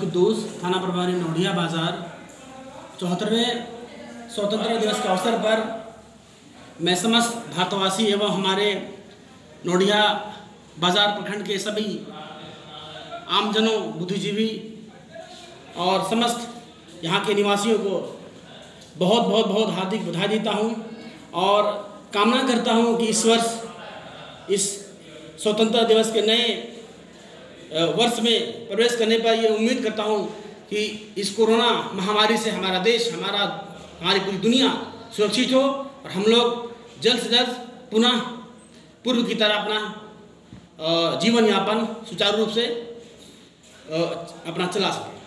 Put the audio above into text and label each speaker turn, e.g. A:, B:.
A: कुद्दूस थाना प्रभारी नोडिया बाज़ार, चौहत्तरवें स्वतंत्रता दिवस के अवसर पर मैं समस्त भारतवासी एवं हमारे नोडिया बाज़ार प्रखंड के सभी आमजनों, बुद्धिजीवी और समस्त यहाँ के निवासियों को बहुत बहुत बहुत हार्दिक बधाई देता हूँ और कामना करता हूँ कि इस वर्ष, इस स्वतंत्रता दिवस के नए वर्ष में प्रवेश करने पर ये उम्मीद करता हूँ कि इस कोरोना महामारी से हमारा देश, हमारा, हमारी पूरी दुनिया सुरक्षित हो और हम लोग जल्द से जल्द पुनः पूर्व की तरह अपना जीवन यापन सुचारू रूप से अपना चला सकें।